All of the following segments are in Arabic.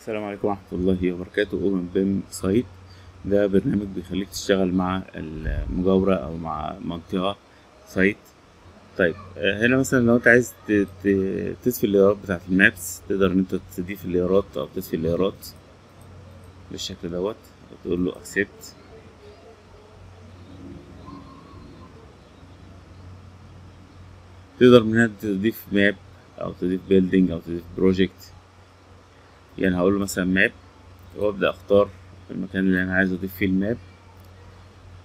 السلام عليكم ورحمة الله وبركاته. Open BIM Site. ده برنامج بيخليك تشتغل مع المجاورة أو مع منطقة site. طيب آه، هنا مثلا لو أنت عايز تضيف الليارات بتاعة ال maps تقدر إن أنت تضيف الليارات أو تضيف الليارات بالشكل دوت تقول له accept. تقدر من هنا تضيف map أو تضيف building أو تضيف project. يعني هقول له مثلا map وأبدأ أختار المكان اللي أنا عايز أضيف فيه ال map.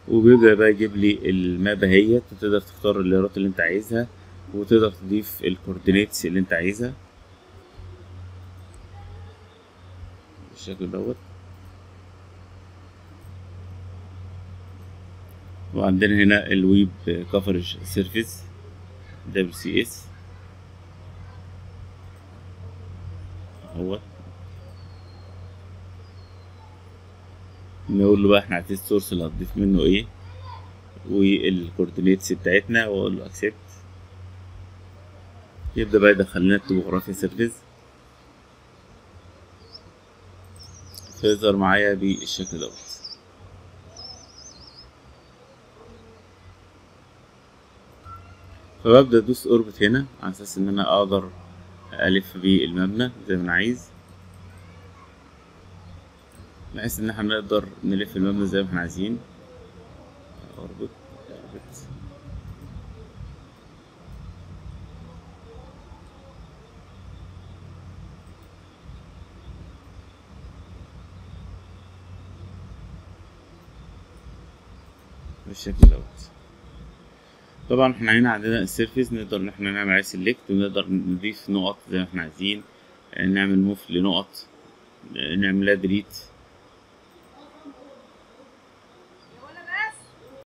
وبيبدأ بقى يجيب لي ال map اهيت وتقدر تختار الليارات اللي أنت عايزها وتقدر تضيف ال coordinates اللي أنت عايزها. بالشكل دوت. وعندنا هنا الويب coverage service WCS اهوت. نقول له بقى إحنا عايزين ال source اللي هتضيف منه إيه وال coordinates بتاعتنا وأقول له accept يبدأ بقى يدخل لنا التوبوغرافيا surface فيظهر معايا بالشكل دوت. فببدأ أدوس اوربت هنا على أساس إن أنا أقدر ألف بيه المبنى زي ما أنا عايز. بحيث إن إحنا نقدر نلف المبنى زي ما إحنا عايزين. أربط أربط. بالشكل دوت. طبعا إحنا هنا عندنا ال surface نقدر إن إحنا نعمل عليه select ونقدر نضيف نقط زي ما إحنا عايزين. نعمل move لنقط نعملها delete